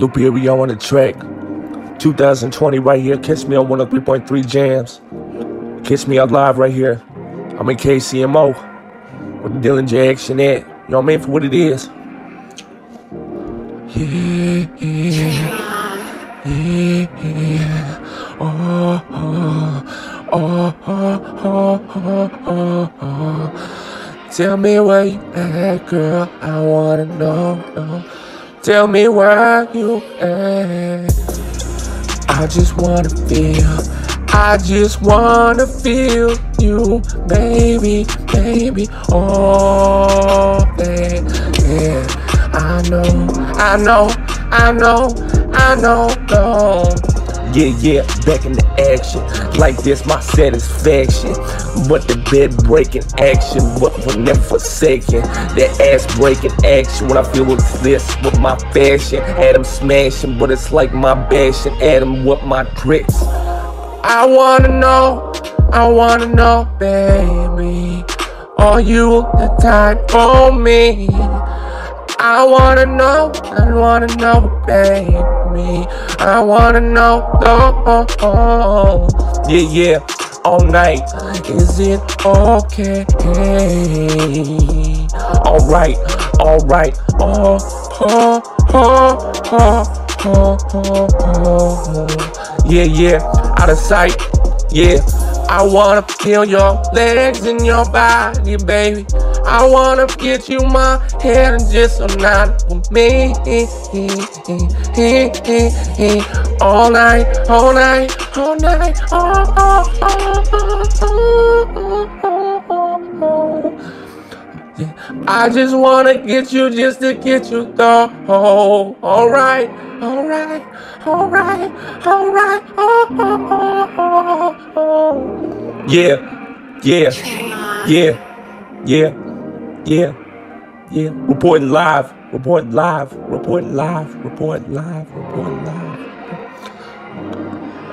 Luperio on the track. 2020 right here. Catch me on 103.3 Jams. Catch me out live right here. I'm in KCMO with Dylan J Action at. You know what I mean? For what it is. Yeah, yeah. Oh, oh, oh, oh, oh, oh, oh. Tell me where you at, girl. I wanna know. know. Tell me where you at. I just wanna feel. I just wanna feel you, baby, baby. Oh, yeah, yeah. I know, I know, I know, I know, no. Yeah, yeah, back in the action. Like this, my satisfaction. But the bed breaking action, but for never forsaken. That ass breaking action when I feel with this, with my fashion. Adam smashing, but it's like my bashing. Adam with my tricks. I wanna know, I wanna know, baby. Are you the type for me? I wanna know, I wanna know, baby. I wanna know, oh, oh, oh. yeah, yeah, all night. Is it okay? Alright, alright, oh, oh, oh, oh, oh, oh, oh. yeah, yeah, out of sight, yeah. I wanna feel your legs and your body, baby. I wanna get you my head and just a night with me. All night, all night, all night. Oh, oh, oh, oh, oh, oh, yeah. I just wanna get you just to get you though. Oh, alright, alright, alright, alright. Oh, oh, oh, oh. Yeah, yeah, yeah, yeah. Yeah, yeah. Reporting live, reporting live, reporting live, reporting live, reporting live.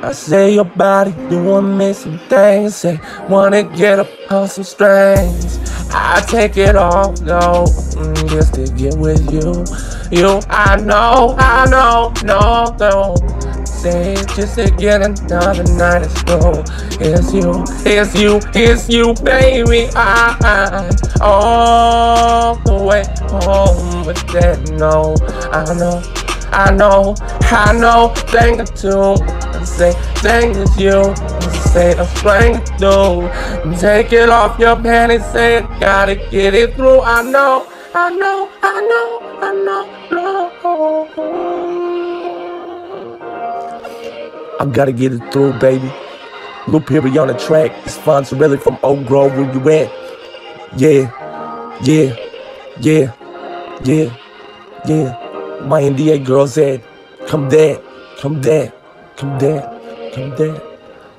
I say your body doing me some things, say wanna get up on some strings. I take it all, no, mm, just to get with you. You, I know, I know, no, no say just to get another night of snow. It's you, it's you, it's you, baby. I, I all the way home, but that no, I know, I know, I know. Thank you to say thank you. Say I'm trying to do. Take it off your panties, say gotta get it through. I know, I know, I know, I know, no. I gotta get it through, baby. Luperio on the track. It's Fonzarelli from Oak Grove. Where you at? Yeah, yeah, yeah, yeah, yeah. My NDA girl said, come there, come there, come there, come there.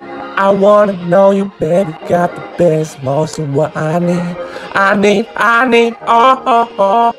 I wanna know you, baby. Got the best, most of what I need. I need, I need, oh, oh, oh.